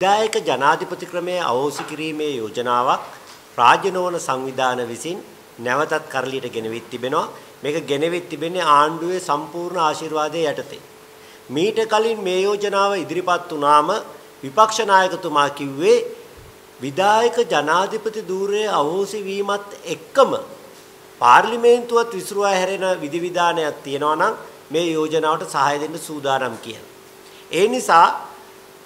විධායක ජනාධිපති ක්‍රමයේ අවෝසි කිරීමේ යෝජනාවක් රාජ්‍ය නොවන සංවිධාන විසින් නැවතත් කරලියට ගෙනවිත් තිබෙනවා. මේක ගෙනවිත් තිබෙන්නේ ආණ්ඩුවේ සම්පූර්ණ ආශිර්වාදයේ යටතේ. මීට කලින් මේ යෝජනාව ඉදිරිපත් වුණාම විපක්ෂ නායකතුමා කිව්වේ විධායක ජනාධිපති ධූරයේ අවෝසි වීමත් එක්කම පාර්ලිමේන්තුවත් විසිරුවා හැරෙන විධිවිධානයක් තියෙනවා නම් මේ යෝජනාවට සහාය දෙන්න සූදානම් කියලා. ඒ නිසා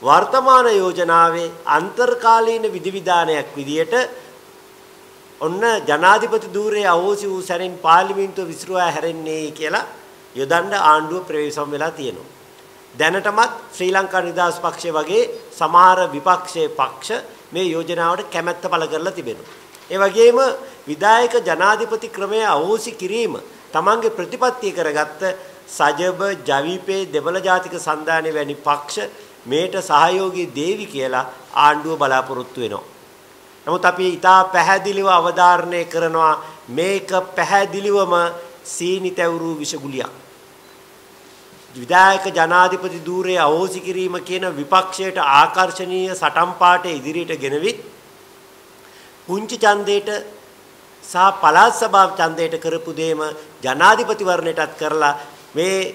වර්තමාන යෝජනාවේ අන්තර්කාලීන විධිවිධානයක් විදියට ඔන්න ජනාධිපති ධූරයේ අවෝසි වූ සැනින් පාර්ලිමේන්තුව විසිරුවා හැරෙන්නේ කියලා යොදන්න ආණ්ඩුව ප්‍රවේශම් වෙලා තියෙනවා. දැනටමත් ශ්‍රී ලංකා නිදහස් පක්ෂය වගේ සමහර විපක්ෂයේ පක්ෂ මේ යෝජනාවට කැමැත්ත පළ කරලා තිබෙනවා. ඒ වගේම විධායක ජනාධිපති ක්‍රමය අවෝසි කිරීම තමන්ගේ ප්‍රතිපත්තිය කරගත්ත සජබ ජවිපේ දෙබල ජාතික සන්ධානය වැනි පක්ෂ මේට සහයෝගී දේවි කියලා ආණ්ඩුව බලාපොරොත්තු වෙනවා. නමුත් අපි ඊටා පැහැදිලිව අවධාරණය කරනවා මේක පැහැදිලිවම සීනි තැවුරු විෂගුලියක්. විධායක ජනාධිපති ධූරයේ අවෝසි කිරීම කියන විපක්ෂයට ආකර්ශනීය සටන් පාඨ ඉදිරියට ගෙනවිත් පුංචි ඡන්දයට සහ පළාත් සභා ඡන්දයට කරපු දෙයම ජනාධිපතිවරණයටත් කරලා මේ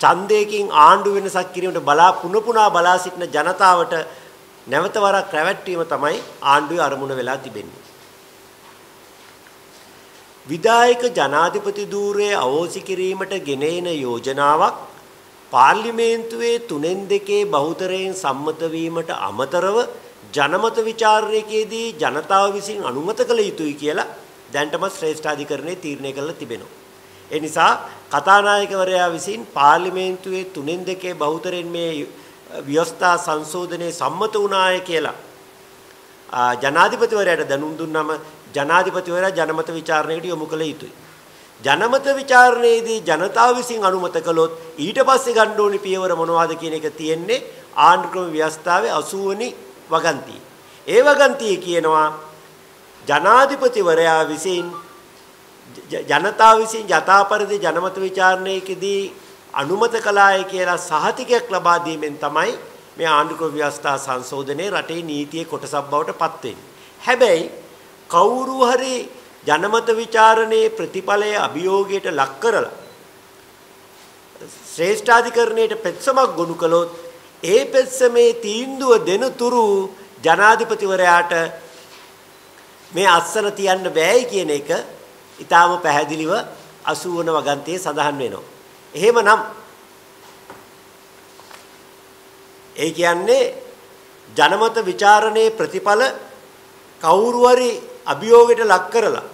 ඡන්දයකින් ආණ්ඩු වෙනසක් කිරීමට බලා පුන පුනා බලා සිටින ජනතාවට නැවත වරක් රැවට්ටීම තමයි ආණ්ඩුවේ අරමුණ වෙලා තිබෙන්නේ. විධායක ජනාධිපති ධූරයේ අවෝසි කිරීමට ගෙන එන යෝජනාවක් පාර්ලිමේන්තුවේ තුනෙන් දෙකේ බහුතරයෙන් සම්මත වීමට අමතරව ජනමත විචාරණයකදී ජනතාව විසින් අනුමත කළ යුතුයි කියලා දැන්ටම ශ්‍රේෂ්ඨාධිකරණයේ තීරණය කළා තිබෙනවා. ඒ නිසා කතානායකවරයා විසින් පාර්ලිමේන්තුවේ තුනෙන් දෙකේ බහුතරයෙන් මේ ව්‍යවස්ථා සංශෝධනයේ සම්මත වුණාය කියලා ජනාධිපතිවරයාට දැනුම් දුන්නම ජනාධිපතිවරයා ජනමත විචාරණයකට යොමු කළ යුතුයි. ජනමත විචාරණයේදී ජනතාව විසින් අනුමත කළොත් ඊට පස්සේ ගන්න ඕනි පියවර මොනවද කියන එක තියෙන්නේ ආණ්ඩුක්‍රම ව්‍යවස්ථාවේ 80 වෙනි වගන්තිය. ඒ වගන්තිය කියනවා ජනාධිපතිවරයා විසින් ජනතාව විසින් යථාපරිදි ජනමත විචාරණයකදී අනුමත කළාය කියලා සහතිකයක් ලබා දීමෙන් තමයි මේ ආණ්ඩුක්‍රම ව්‍යවස්ථා සංශෝධනයේ රටේ නීතියේ කොටසක් බවට පත් වෙන්නේ. හැබැයි කවුරු හරි ජනමත ਵਿਚාරණයේ ප්‍රතිඵලය අභියෝගයට ලක් කරලා ශ්‍රේෂ්ඨාධිකරණයට පෙත්සමක් ගොනු කළොත් ඒ පෙත්සමේ තීන්දුව දෙන තුරු ජනාධිපතිවරයාට මේ අස්සන තියන්න බෑයි කියන එක ඊටාම පැහැදිලිව 80 වන වගන්තියේ සඳහන් වෙනවා. එහෙමනම් ඒ කියන්නේ ජනමත ਵਿਚාරණේ ප්‍රතිඵල කවුරුවරි අභියෝගයට ලක් කරලා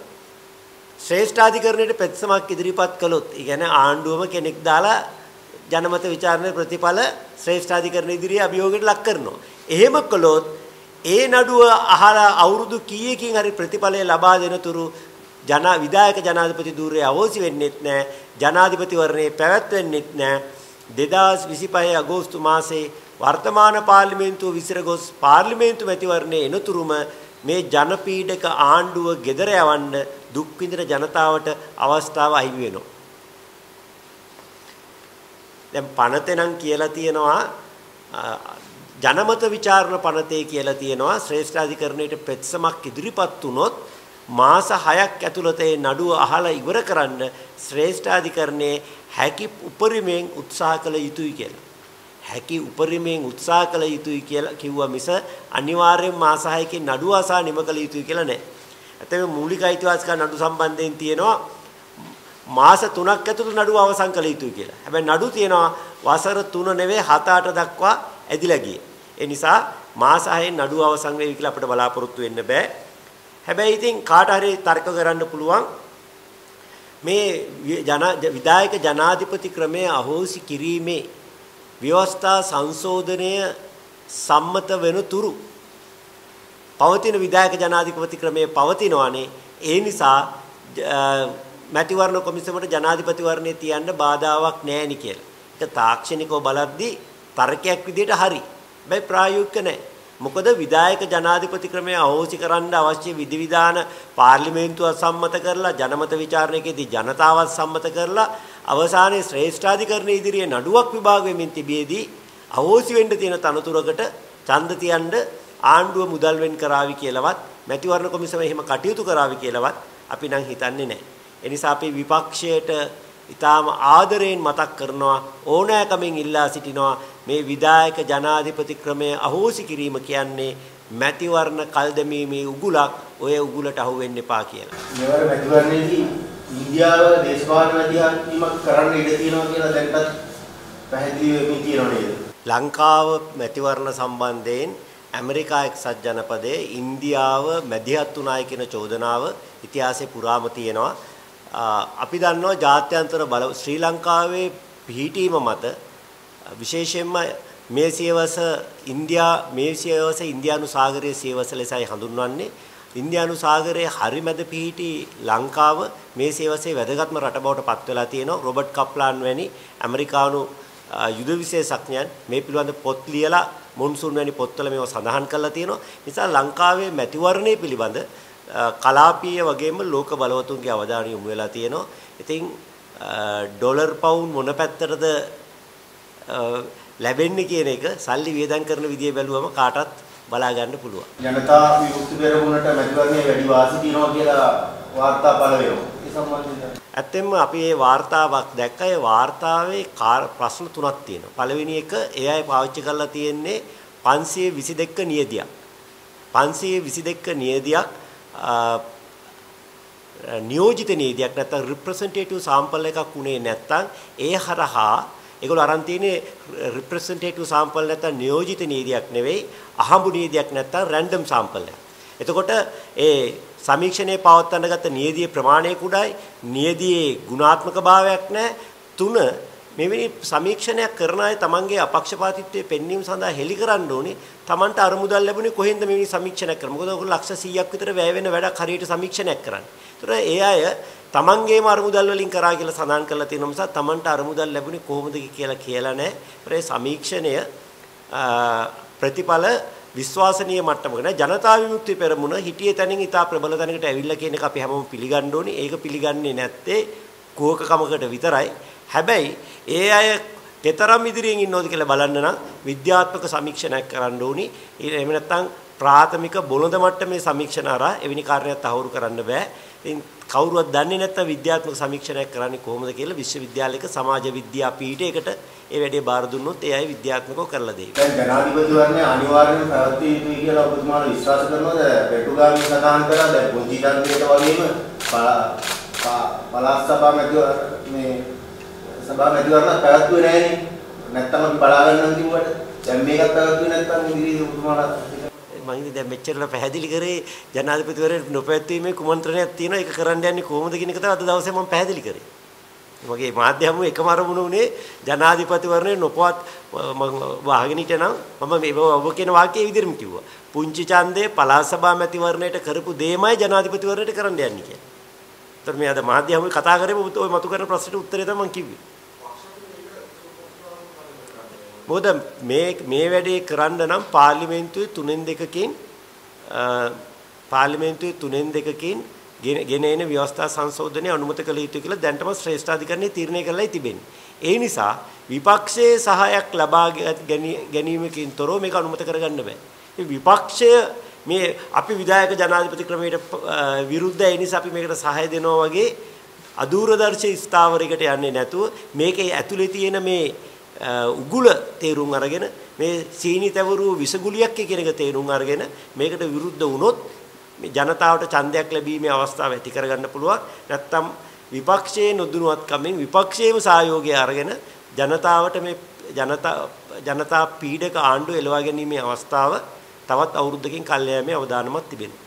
ශ්‍රේෂ්ඨාධිකරණයට ප්‍රතිසමක් ඉදිරිපත් කළොත්, ඒ කියන්නේ ආණ්ඩුවම කෙනෙක් දාලා ජනමත ਵਿਚාරණේ ප්‍රතිඵල ශ්‍රේෂ්ඨාධිකරණ ඉදිරියේ අභියෝගයට ලක් කරනවා. එහෙම කළොත් ඒ නඩුව අහලා අවුරුදු කීයකින් හරි ප්‍රතිඵලය ලබා දෙනතුරු ජන විධායක ජනාධිපති ධූරයේ අවෝසි වෙන්නෙත් නැහැ. ජනාධිපතිවරණේ පැවැත්වෙන්නෙත් නැහැ. 2025 අගෝස්තු මාසයේ වර්තමාන පාර්ලිමේන්තුව විසිර ගොස් පාර්ලිමේන්තු මැතිවරණයේ එනතුරුම මේ ජනපීඩක ආණ්ඩුව gedara යවන්න දුක් විඳින ජනතාවට අවස්ථාව අහිමි වෙනවා. දැන් පනතේ නම් කියලා තියෙනවා ජනමත ਵਿਚාරණ පනතේ කියලා තියෙනවා ශ්‍රේෂ්ඨාධිකරණයට පෙත්සමක් ඉදිරිපත් වුනොත් මාස 6ක් ඇතුළත ඒ නඩුව අහලා ඉවර කරන්න ශ්‍රේෂ්ඨාධිකරණයේ හැකි උපරිමයෙන් උත්සාහ කළ යුතුයි කියලා. හැකි උපරිමයෙන් උත්සාහ කළ යුතුයි කියලා කිව්වා මිස අනිවාර්යෙන් මාස 6කින් නඩුව අසා නිම කළ යුතුයි කියලා නෑ. ඇත්තම මූලික අයිතිවාසිකම් නඩු සම්බන්ධයෙන් තියෙනවා මාස 3ක් ඇතුළත නඩුව අවසන් කළ යුතුයි කියලා. හැබැයි නඩු තියෙනවා වසර 3 නෙවෙයි 7 8 දක්වා ඇදිලා ගියේ. ඒ නිසා මාස 6න් නඩුව අවසන් වෙයි කියලා අපිට බලාපොරොත්තු වෙන්න බෑ. හැබැයි ඉතින් කාට හරි තර්ක කරන්න පුළුවන් මේ ජන විධායක ජනාධිපති ක්‍රමය අහෝසි කිරීමේ ව්‍යවස්ථා සංශෝධනය සම්මත වෙන තුරු පවතින විධායක ජනාධිපති ක්‍රමය පවතිනවානේ ඒ නිසා මැතිවරණ කොමිසමට ජනාධිපතිවරණේ තියන්න බාධාවක් නැහැ නේ කියලා. ඒක තාක්ෂණිකව බලද්දී තර්කයක් විදිහට හරි. හැබැයි ප්‍රායෝගික නැහැ. මොකද විධායක ජනාධිපති ක්‍රමය අහෝසි කරන්න අවශ්‍ය විධිවිධාන පාර්ලිමේන්තුව සම්මත කරලා ජනමත විචාරණයකදී ජනතාවත් සම්මත කරලා අවසානයේ ශ්‍රේෂ්ඨාධිකරණ ඉදිරියේ නඩුවක් විභාග වෙමින් තිබියදී අහෝසි වෙන්න තියෙන තනතුරකට ඡන්ද තියන්න ආණ්ඩුව මුදල් වෙන් කරાવી කියලාවත් මැතිවරණ කොමිසම එහෙම කටයුතු කරાવી කියලාවත් අපි නම් හිතන්නේ නැහැ. ඒ නිසා අපි විපක්ෂයට ඊටාම ආදරයෙන් මතක් කරනවා ඕනෑකමින් ඉල්ලා සිටිනවා මේ විධායක ජනාධිපති ක්‍රමය අහෝසි කිරීම කියන්නේ මැතිවරණ කල්දමීමේ උගුලක් ඔය උගුලට අහු වෙන්න එපා කියලා. මෙවර මැතිවරණයේදී ඉන්දියාව දේශපාලන අධ්‍යාත්මයක් කරන්න ඉඩ තියෙනවා කියලා දැන්පත් පැහැදිලි වෙමින් තියෙනව නේද? ලංකාව මැතිවරණ සම්බන්ධයෙන් ඇමරිකා එක්සත් ජනපදයේ ඉන්දියාව මැදිහත් වුණායි කියන චෝදනාව ඉතිහාසයේ පුරාම තියෙනවා. අපි දන්නවා ජාත්‍යන්තර බල ශ්‍රී ලංකාවේ පිහිටීම මත විශේෂයෙන්ම මේ සියවස ඉන්දියා මේ සියවස ඉන්දියානු සාගරයේ සියවස ලෙසයි හඳුන්වන්නේ. ඉන්දියානු සාගරයේ හරිමැද පිහිටි ලංකාව මේ සියවසේ වැදගත්ම රට බවට පත් වෙලා තියෙනවා. රොබර්ට් කප්ලාන් වැනි ඇමරිකානු යුද විශේෂඥයන් මේ පිළිබඳ පොත් ලියලා මොන්සුන් වැනි පොත්වල මේව සඳහන් කරලා තියෙනවා. නිසා ලංකාවේ මැතිවරණය පිළිබඳ කලාපීය වගේම ලෝක බලවතුන්ගේ අවධානය යොමු වෙලා තියෙනවා. ඉතින් ඩොලර් පවුන් මොන පැත්තටද ලැබෙන්නේ කියන එක සල්ලි වියදම් කරන විදිය බැලුවම කාටත් බලා ගන්න පුළුවන්. ජනතා විමුක්ති පෙරමුණට මැතිවරණයේ වැඩි වාසි තියනවා කියලා වාර්තා පළ වෙනවා. ඒ සම්බන්ධයෙන් ඇත්තෙන්ම අපි මේ වාර්තාවක් දැක්ක ඒ වාර්තාවේ ප්‍රශ්න තුනක් තියෙනවා. පළවෙනි එක ඒ අය පාවිච්චි කරලා තියෙන්නේ 522 නියදියක්. 522 නියදියක් නියෝජිත නීතියක් නැත්නම් රිප්‍රසන්ටේටිව් සාම්පල් එකක් උනේ නැත්නම් ඒ හරහා ඒගොල්ලෝ අරන් තියෙන්නේ රිප්‍රසන්ටේටිව් සාම්පල් නැත්නම් නියෝජිත නීතියක් නෙවෙයි අහඹු නීතියක් නැත්නම් රැන්ඩම් සාම්පල් එකක්. එතකොට ඒ සමීක්ෂණයේ පවත්වන්න ගත්ත නියදියේ ප්‍රමාණය කුඩායි නියදියේ ගුණාත්මක භාවයක් නැහැ. තුන මෙවැනි සමීක්ෂණයක් කරන අය තමන්ගේ අපක්ෂපාතීත්වයේ පෙන්වීම සඳහා හෙළි කරන්න ඕනේ. තමන්ට අරමුදල් ලැබුණේ කොහෙන්ද මෙවැනි සමීක්ෂණයක් කරන්නේ? මොකද ඔයගොල්ලෝ ලක්ෂ 100ක් විතර වැය වෙන වැඩක් හරියට සමීක්ෂණයක් කරන්නේ. ඒතර ඒ අය තමන්ගේම අරමුදල් වලින් කරා කියලා සඳහන් කරලා තියෙන නිසා තමන්ට අරමුදල් ලැබුණේ කොහොමද කියලා කියලා නැහැ. ඒ සමීක්ෂණය ප්‍රතිඵල විශ්වාසනීය මට්ටමක නෑ ජනතා විමුක්ති පෙරමුණ හිටියේ තැනින් ඉතා ප්‍රබල තැනකට ඇවිල්ලා කියන එක අපි හැමෝම පිළිගන්න ඕනේ. ඒක පිළිගන්නේ නැත්තේ කෝකකමකට විතරයි. හැබැයි ඒ අය කතරම් ඉදිරියෙන් ඉන්නවද කියලා බලන්න නම් විද්‍යාත්මක සමීක්ෂණයක් කරන්න ඕනි. එහෙම නැත්නම් ප්‍රාථමික බොළඳ මට්ටමේ සමීක්ෂණ අරා එවැනි කාර්යයක් තහවුරු කරන්න බෑ. ඉතින් කවුරුවත් දන්නේ නැත්නම් විද්‍යාත්මක සමීක්ෂණයක් කරන්නේ කොහොමද කියලා විශ්වවිද්‍යාලයක සමාජ විද්‍යා පීඨයකට ඒ වැඩේ බාර දුන්නොත් ඒ අය විද්‍යාත්මකව කරලා දෙයි. දැන් ජනාධිපතිවරණය අනිවාර්යයෙන්ම පැවැත්විය යුතුයි කියලා ඔබතුමාලා විශ්වාස කරනවද? පෙට්ටුගාමී සඳහන් කරා දැන් පුංචි තන්ත්‍රයට වගේම පළාත් සභා මැතිවර මේ සභා මැතිවරණ පැවැත්වුවේ නැහැනේ. නැත්තම් අපි බලා ගන්නම් කිව්වට දැන් මේකත් පැවැත්වුවේ නැත්තම් ඉදිරියේ ඔබතුමාලා මම ඉතින් දැන් මෙච්චරලා පැහැදිලි කරේ ජනාධිපතිවරයාට නොපැවැත්වීමේ කුමන්ත්‍රණයක් තියෙනවා ඒක කරන්න යන්නේ කොහොමද කියන එක තමයි අද දවසේ මම පැහැදිලි කරේ. මගේ මාධ්‍ය හමු එකම අරමුණ උනේ ජනාධිපතිවරණේ නොපවත් මම වහගෙන හිටනම් මම මේ ඔබ කියන වාක්‍යය විදිහටම කිව්වා. පුංචි ඡන්දේ පළාත් සභා මැතිවරණයට කරපු දේමයි ජනාධිපතිවරණයට කරන්න යන්නේ කියලා. ඒතර මේ අද මාධ්‍ය හමු කතා කරේ ඔය මතු කරන ප්‍රශ්නෙට උත්තරේ තමයි මම කිව්වේ. මොකද මේ මේ වැඩේ කරන්න නම් පාර්ලිමේන්තුවේ තුනෙන් දෙකකින් පාර්ලිමේන්තුවේ තුනෙන් දෙකකින් ගෙන එන ව්‍යවස්ථා සංශෝධනය අනුමත කළ යුතුයි කියලා දැන්ටම ශ්‍රේෂ්ඨාධිකරණය තීරණය කරලායි තිබෙන්නේ. ඒ නිසා විපක්ෂයේ සහායක් ලබා ගැනීමකින් තොරව මේක අනුමත කරගන්න බෑ. මේ විපක්ෂය මේ අපි විධායක ජනාධිපති ක්‍රමයට විරුද්ධයි ඒ නිසා අපි මේකට සහාය දෙනවා වගේ අදූරදර්ශී ස්ථාවරයකට යන්නේ නැතුව මේකේ ඇතුලේ තියෙන මේ උගුල තේරුම් අරගෙන මේ සීනි තැවරු විසගුලියක් කියන එක තේරුම් අරගෙන මේකට විරුද්ධ වුණොත් මේ ජනතාවට ඡන්දයක් ලැබීමේ අවස්ථාව ඇති කරගන්න පුළුවන්. නැත්තම් විපක්ෂයේ නොදුනුවත්කමින් විපක්ෂයේම සහයෝගය අරගෙන ජනතාවට මේ ජනතා ජනතා පීඩක ආණ්ඩුව එලවා ගැනීමේ අවස්ථාව තවත් අවුරුද්දකින් කල් යෑමේ අවදානමක් තිබෙනවා.